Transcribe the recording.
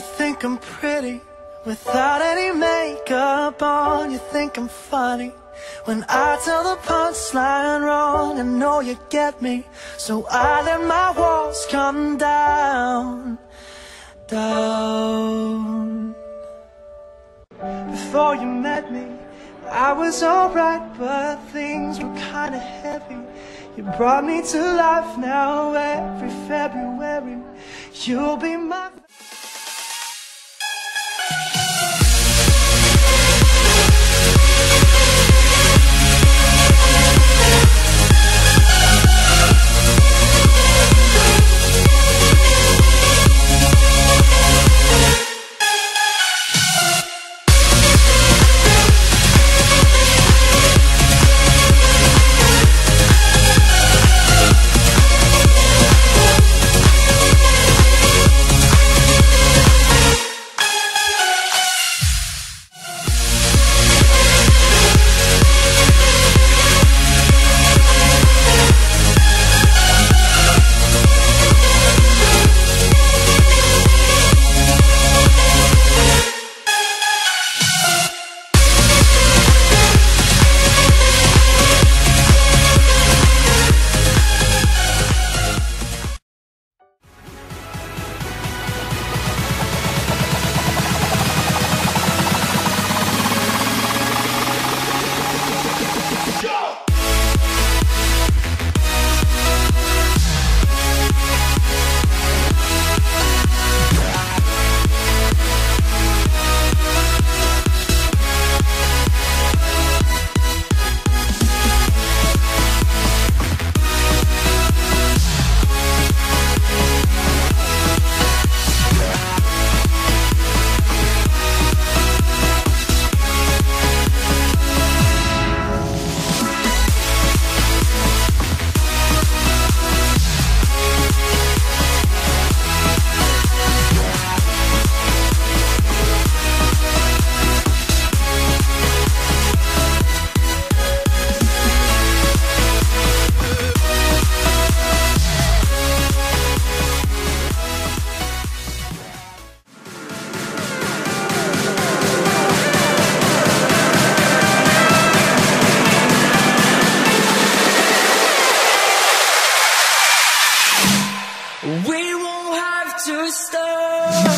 think I'm pretty without any makeup on. You think I'm funny when I tell the punchline wrong. I know you get me, so I let my walls come down, down. Before you met me, I was alright, but things were kinda heavy. You brought me to life now every February. You'll be my. to start.